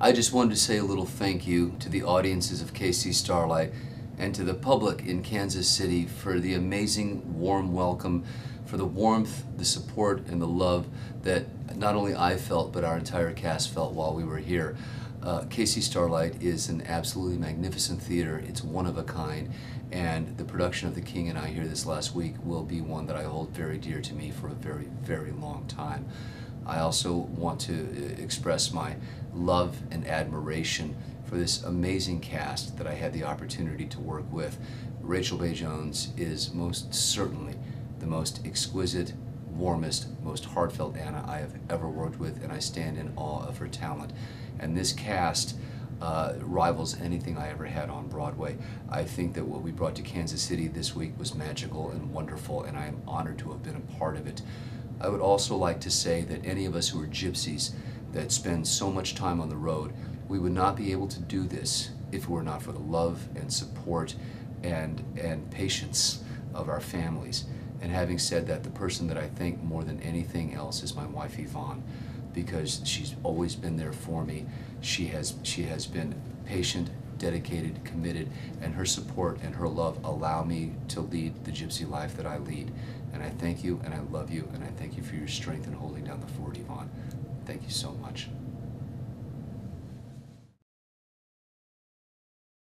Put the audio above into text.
I just wanted to say a little thank you to the audiences of KC Starlight and to the public in Kansas City for the amazing warm welcome, for the warmth, the support, and the love that not only I felt but our entire cast felt while we were here. Uh, KC Starlight is an absolutely magnificent theater. It's one of a kind, and the production of The King and I here this last week will be one that I hold very dear to me for a very, very long time. I also want to uh, express my love and admiration for this amazing cast that I had the opportunity to work with. Rachel Bay Jones is most certainly the most exquisite, warmest, most heartfelt Anna I have ever worked with, and I stand in awe of her talent. And this cast uh, rivals anything I ever had on Broadway. I think that what we brought to Kansas City this week was magical and wonderful, and I am honored to have been a part of it. I would also like to say that any of us who are gypsies that spend so much time on the road, we would not be able to do this if it were not for the love and support and, and patience of our families. And having said that, the person that I thank more than anything else is my wife Yvonne, because she's always been there for me. She has she has been patient, dedicated, committed, and her support and her love allow me to lead the gypsy life that I lead. And I thank you, and I love you, and I thank you for your strength in holding down the fort, Yvonne. Thank you so much.